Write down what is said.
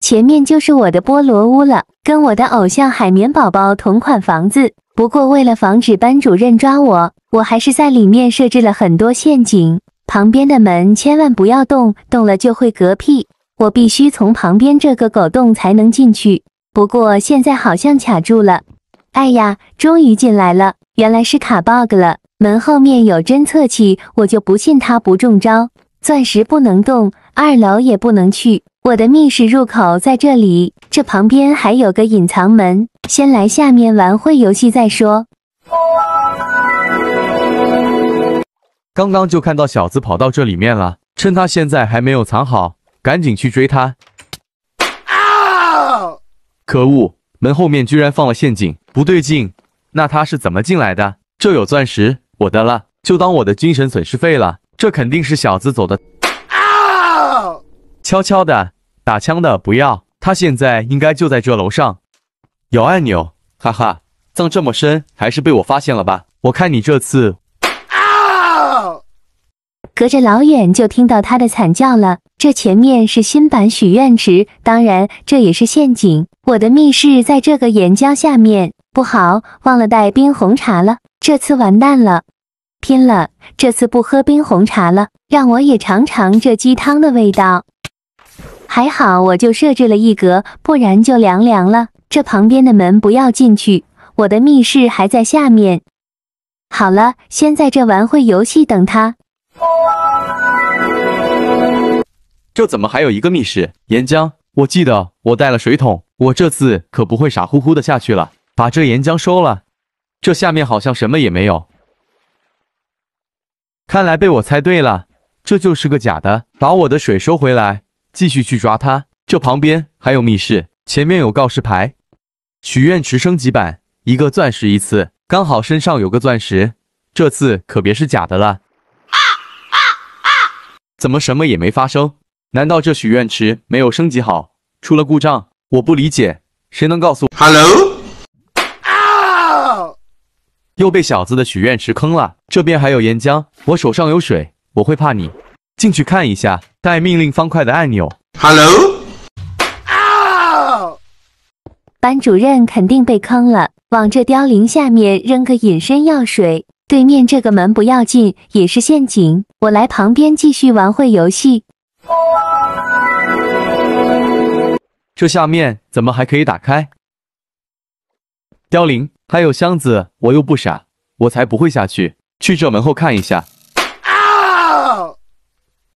前面就是我的菠萝屋了，跟我的偶像海绵宝宝同款房子。不过为了防止班主任抓我，我还是在里面设置了很多陷阱。旁边的门千万不要动，动了就会嗝屁。我必须从旁边这个狗洞才能进去。不过现在好像卡住了。哎呀，终于进来了，原来是卡 bug 了。门后面有侦测器，我就不信它不中招。钻石不能动，二楼也不能去。我的密室入口在这里，这旁边还有个隐藏门。先来下面玩会游戏再说。刚刚就看到小子跑到这里面了，趁他现在还没有藏好，赶紧去追他。可恶，门后面居然放了陷阱，不对劲，那他是怎么进来的？这有钻石，我的了，就当我的精神损失费了。这肯定是小子走的。悄悄的，打枪的不要，他现在应该就在这楼上。有按钮，哈哈，藏这么深，还是被我发现了吧？我看你这次。啊隔着老远就听到他的惨叫了。这前面是新版许愿池，当然这也是陷阱。我的密室在这个岩浆下面，不好，忘了带冰红茶了，这次完蛋了。拼了，这次不喝冰红茶了，让我也尝尝这鸡汤的味道。还好我就设置了一格，不然就凉凉了。这旁边的门不要进去，我的密室还在下面。好了，先在这玩会游戏，等他。这怎么还有一个密室？岩浆，我记得我带了水桶，我这次可不会傻乎乎的下去了。把这岩浆收了，这下面好像什么也没有。看来被我猜对了，这就是个假的。把我的水收回来，继续去抓他。这旁边还有密室，前面有告示牌，许愿池升级版，一个钻石一次，刚好身上有个钻石，这次可别是假的了。啊啊啊怎么什么也没发生？难道这许愿池没有升级好，出了故障？我不理解，谁能告诉？Hello，又被小子的许愿池坑了。这边还有岩浆，我手上有水，我会怕你？进去看一下，带命令方块的按钮。Hello，班主任肯定被坑了，往这凋零下面扔个隐身药水。对面这个门不要进，也是陷阱。我来旁边继续玩会游戏。这下面怎么还可以打开？凋零还有箱子，我又不傻，我才不会下去。去这门后看一下。